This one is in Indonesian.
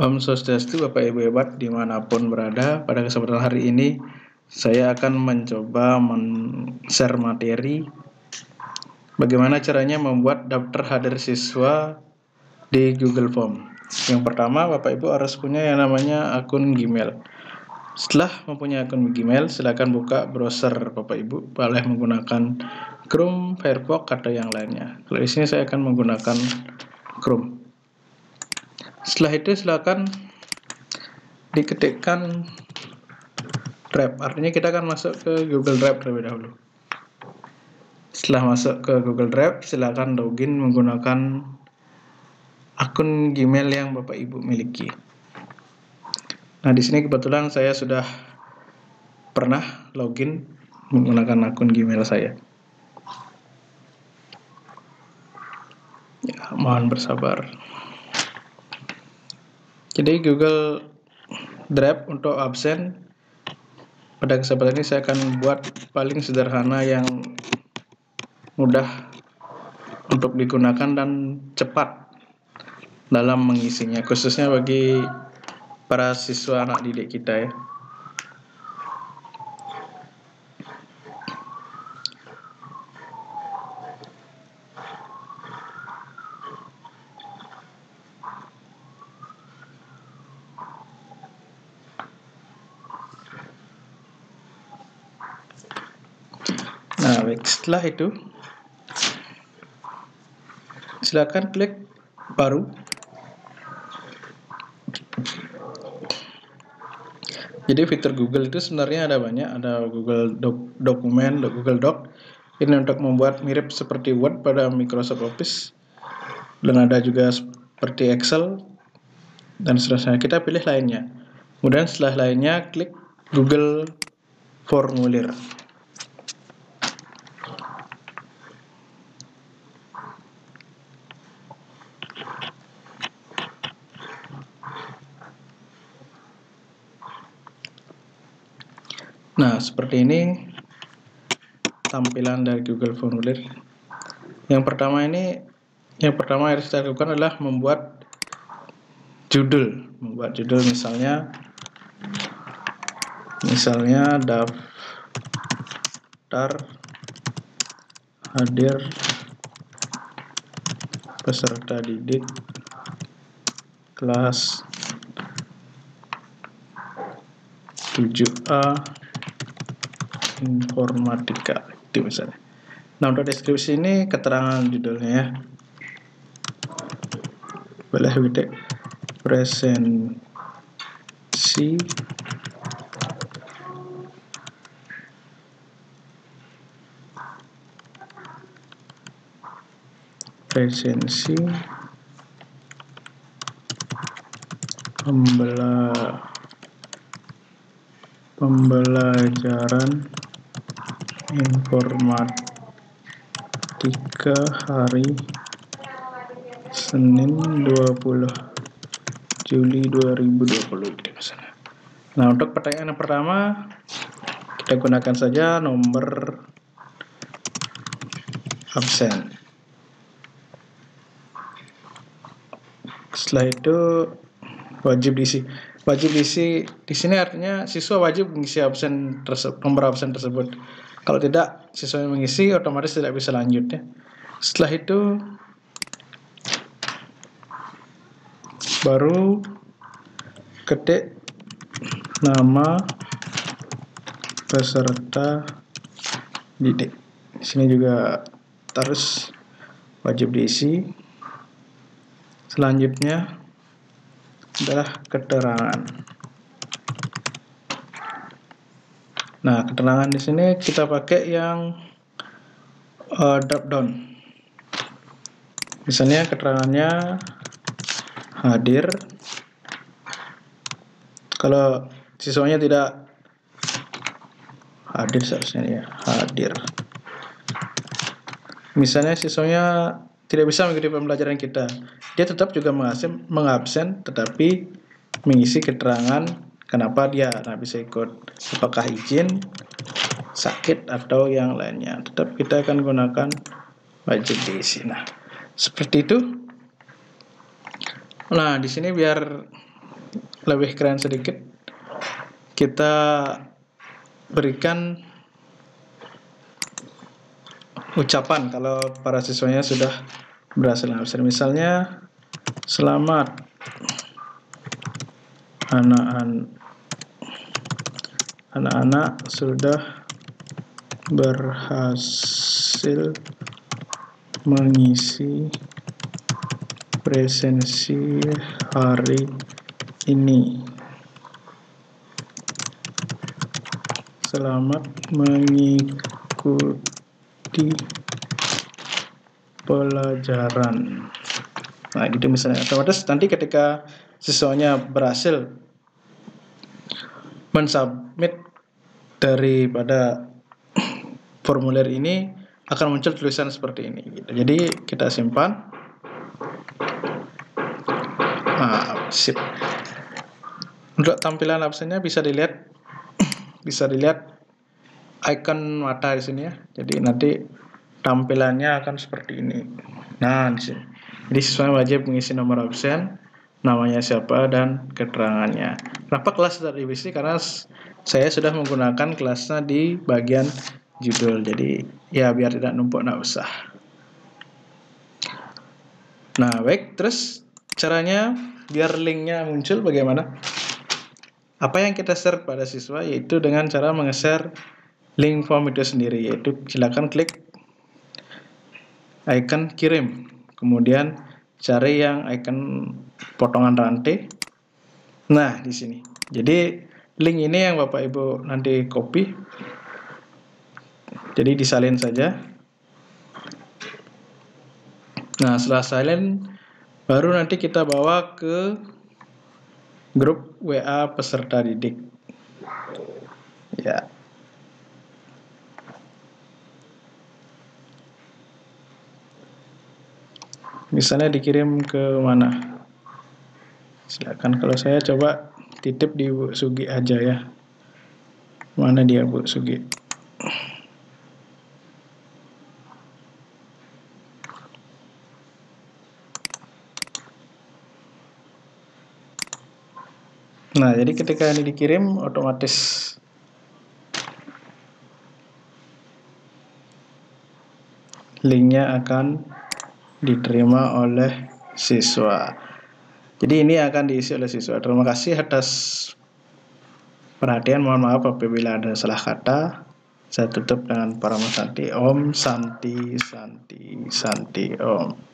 Om Swastiastu, Bapak Ibu hebat di mana pun berada. Pada kesempatan hari ini, saya akan mencoba men-share materi bagaimana caranya membuat daftar hadir siswa di Google Form. Yang pertama, Bapak Ibu harus punya yang namanya akun Gmail. Setelah mempunyai akun Gmail, silakan buka browser Bapak Ibu, boleh menggunakan Chrome, Firefox, atau yang lainnya. Kalau di saya akan menggunakan Chrome. Setelah itu silakan diketikkan Drive. Artinya kita akan masuk ke Google Drive terlebih dahulu. Setelah masuk ke Google Drive, silakan login menggunakan akun Gmail yang Bapak Ibu miliki. Nah, di sini kebetulan saya sudah pernah login menggunakan akun Gmail saya. Ya, mohon bersabar. Jadi Google Drive untuk absen pada kesempatan ini saya akan buat paling sederhana yang mudah untuk digunakan dan cepat dalam mengisinya khususnya bagi para siswa anak didik kita ya. Nah, baik. Setelah itu, silakan klik baru. Jadi fitur Google itu sebenarnya ada banyak, ada Google Doc, Dokumen, Google Doc. Ini untuk membuat mirip seperti Word pada Microsoft Office. Dan ada juga seperti Excel dan seterusnya. Kita pilih lainnya. Kemudian setelah lainnya klik Google Formulir. Nah, seperti ini tampilan dari Google Formulir. Yang pertama ini, yang pertama harus kita lakukan adalah membuat judul. Membuat judul misalnya, misalnya daftar hadir peserta didik kelas 7A informatika itu misalnya. Nah untuk deskripsi ini keterangan judulnya ya. Boleh kita presensi presensi pembela pembelajaran informatika hari Senin 20 Juli 2020 gitu misalnya. Nah, untuk pertanyaan yang pertama kita gunakan saja nomor absen. Setelah itu wajib diisi. Wajib diisi di sini artinya siswa wajib mengisi absen tersebut, nomor absen tersebut. Kalau tidak, siswa yang mengisi otomatis tidak bisa lanjut ya. Setelah itu baru ketik nama peserta didik. Di sini juga terus wajib diisi Selanjutnya adalah keterangan. Nah, keterangan di sini kita pakai yang uh, drop down. Misalnya keterangannya hadir. Kalau siswanya tidak hadir seharusnya ya, hadir. Misalnya siswanya tidak bisa mengikuti pembelajaran kita. Dia tetap juga mengabsen, mengabsen tetapi mengisi keterangan kenapa dia tidak bisa ikut. Apakah izin, sakit, atau yang lainnya. Tetap kita akan gunakan wajib diisi. Nah, seperti itu. Nah, di sini biar lebih keren sedikit kita berikan ucapan kalau para siswanya sudah berhasil absen. Misalnya, selamat anak-anak sudah berhasil mengisi presensi hari ini. Selamat mengikuti pelajaran. Nah, gitu misalnya. Otomatis nanti ketika siswanya berhasil mensubmit daripada formulir ini akan muncul tulisan seperti ini. Gitu. Jadi kita simpan. Nah, sip. Untuk tampilan absennya bisa dilihat bisa dilihat icon mata di sini ya. Jadi nanti tampilannya akan seperti ini. Nah, di sini. Jadi siswa wajib mengisi nomor absen, namanya siapa dan keterangannya. Kenapa kelas tidak divisi? Karena saya sudah menggunakan kelasnya di bagian judul. Jadi ya biar tidak numpuk nak usah. Nah, baik. Terus caranya biar linknya muncul bagaimana? Apa yang kita share pada siswa yaitu dengan cara menge-share link form itu sendiri yaitu silakan klik icon kirim. Kemudian cari yang icon potongan rantai. Nah, di sini. Jadi link ini yang Bapak Ibu nanti copy. Jadi disalin saja. Nah, setelah salin baru nanti kita bawa ke grup WA peserta didik. Ya. Misalnya dikirim ke mana? Silakan kalau saya coba titip di Bu Sugi aja ya. Mana dia Bu Sugi? Nah, jadi ketika ini dikirim otomatis linknya akan diterima oleh siswa. Jadi ini akan diisi oleh siswa. Terima kasih atas perhatian. Mohon maaf apabila ada salah kata. Saya tutup dengan para Santi. Om Santi Santi Santi Om.